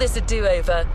this a do-over.